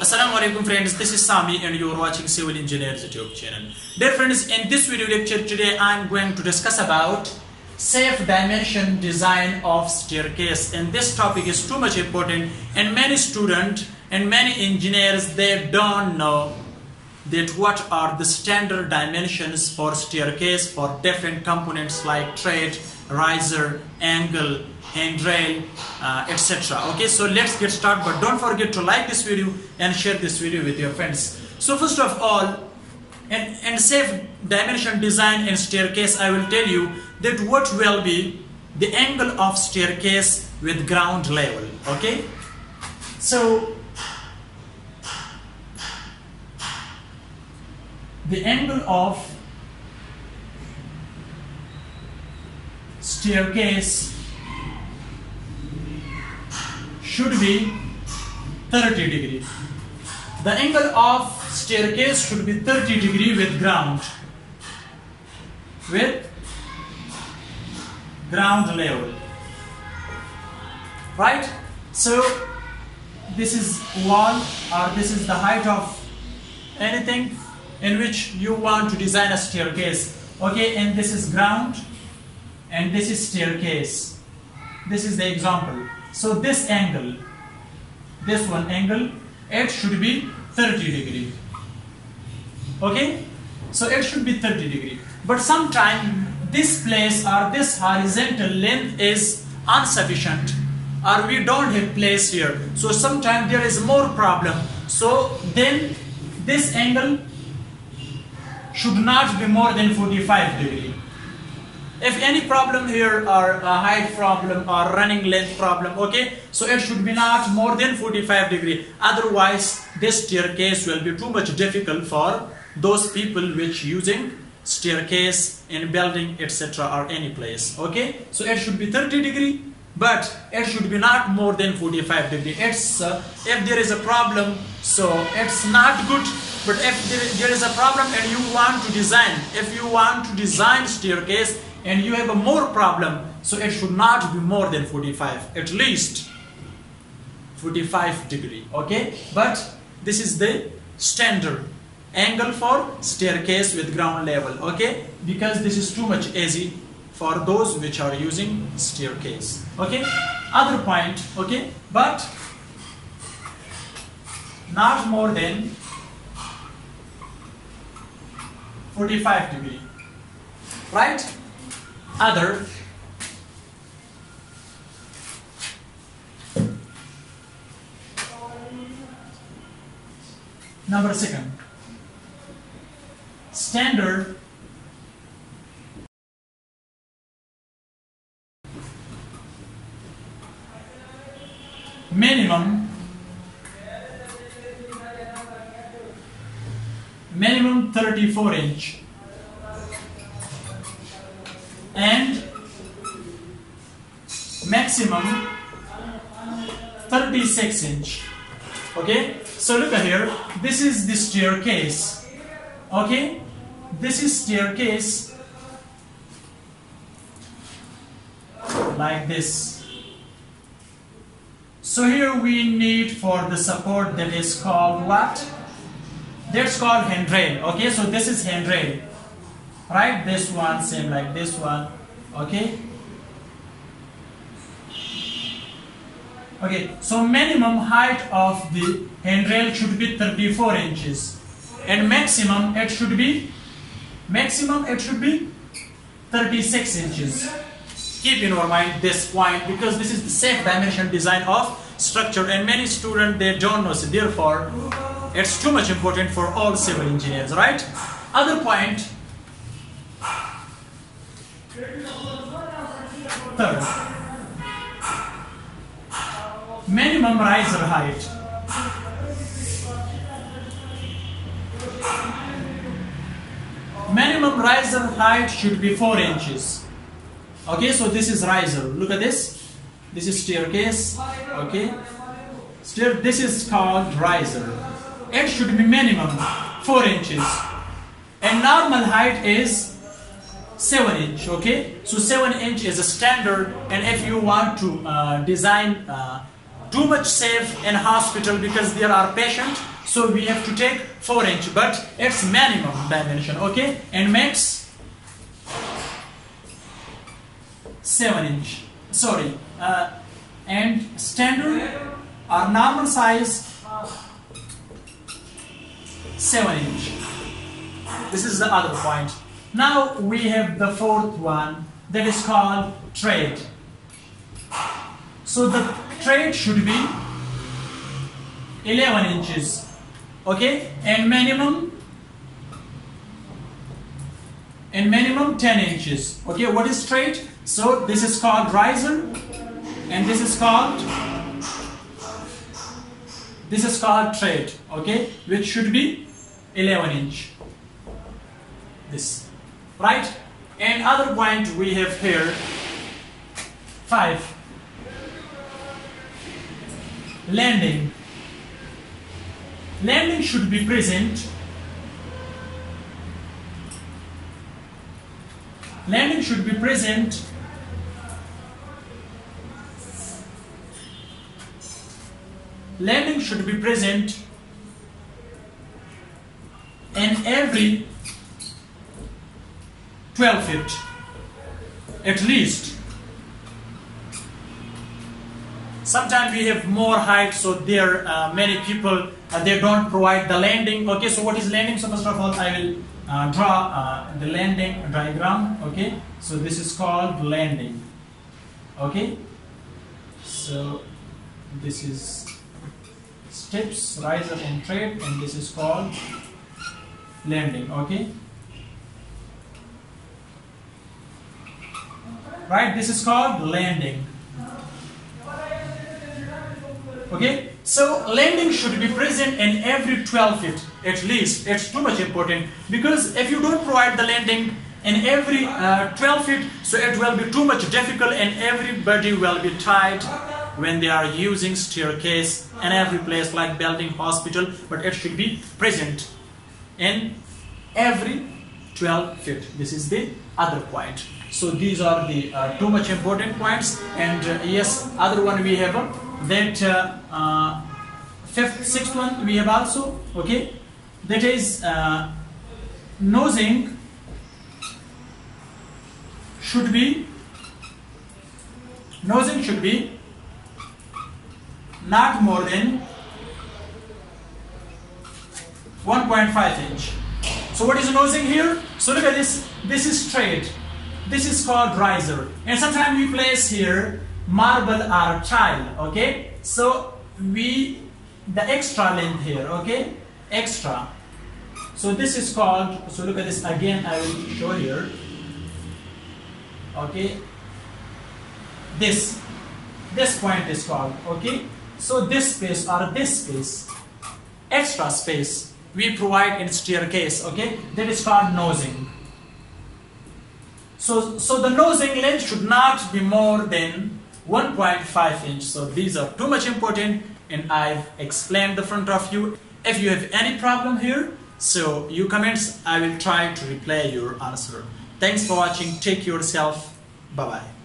Assalamu alaikum friends, this is Sami and you are watching Civil Engineers YouTube channel. Dear friends, in this video lecture today I am going to discuss about safe dimension design of staircase and this topic is too much important and many students and many engineers they don't know that what are the standard dimensions for staircase for different components like tread, riser, angle, handrail, uh, etc. Okay, so let's get started. But don't forget to like this video and share this video with your friends. So first of all, and, and safe dimension design and staircase, I will tell you that what will be the angle of staircase with ground level. Okay, so the angle of staircase should be 30 degree. The angle of staircase should be 30 degree with ground. With ground level. Right? So this is wall or this is the height of anything in which you want to design a staircase. Okay, and this is ground and this is staircase. This is the example. So this angle, this one angle, it should be 30 degree. Okay? So it should be 30 degree. But sometime this place or this horizontal length is insufficient or we don't have place here. So sometimes there is more problem. So then this angle should not be more than 45 degree. If any problem here or a height problem or running length problem, okay, so it should be not more than 45 degree. Otherwise, this staircase will be too much difficult for those people which using staircase in building etc or any place okay so it should be 30 degree but it should be not more than 45 degree it's uh, if there is a problem so it's not good but if there, there is a problem and you want to design if you want to design staircase and you have a more problem so it should not be more than 45 at least 45 degree okay? But this is the standard angle for staircase with ground level okay? Because this is too much easy for those which are using staircase okay? Other point okay? But not more than 45 degree right other number second. Standard minimum minimum 34 inch and maximum 36 inch. Okay? So look at here. This is the staircase. Okay? This is staircase like this. So here we need for the support that is called what? That's called handrail. Okay? So this is handrail. Right? This one same like this one. Okay okay so minimum height of the handrail should be 34 inches. And maximum it should be maximum it should be 36 inches. Keep in your mind this point because this is the safe dimension design of structure and many students they don't know so therefore it's too much important for all civil engineers right? Other point. Third minimum riser height minimum riser height should be 4 inches. Okay so this is riser. Look at this. This is staircase. Okay. Stair this is called riser. It should be minimum 4 inches. And normal height is 7 inch okay? So 7 inch is a standard. And if you want to uh, design uh, too much safe in hospital because there are patients so we have to take 4 inch. But it's minimum dimension okay? And max 7 inch. Sorry uh, and standard or normal size 7 inch. This is the other point. Now we have the fourth one that is called tread so the tread should be 11 inches okay? And minimum and minimum 10 inches okay? What is straight? So this is called riser and this is called this is called tread okay? Which should be 11 inch this right? And other point we have here 5 landing landing should be present. Landing should be present. Landing should be present. In every 12 feet at least sometimes we have more height so there uh, many people uh, they don't provide the landing. Okay so what is landing? So first of all i will uh, draw uh, the landing diagram. Okay so this is called landing. Okay so this is steps riser and tread and this is called landing. Okay right this is called landing okay? So landing should be present in every 12 feet. At least it's too much important. Because if you don't provide the landing in every uh, 12 feet so it will be too much difficult and everybody will be tied when they are using staircase in every place like building hospital. But it should be present in every 12 feet. This is the other point. So these are the uh, too much important points. And uh, yes other one we have that uh, uh, fifth sixth one we have also okay? That is uh, nosing should be nosing should be not more than 1.5 inch. So what is nosing here? So look at this. This is straight. This is called riser. And sometimes we place here marble or tile okay? So we the extra length here okay? Extra. So this is called so look at this again i will show here. Okay? This. This point is called okay? So this space or this space extra space we provide in staircase okay? That is called nosing. So so the nosing length should not be more than 1.5 inch. So these are too much important and I've explained the front of you. If you have any problem here so you comments I will try to reply your answer. Thanks for watching. Take yourself. Bye bye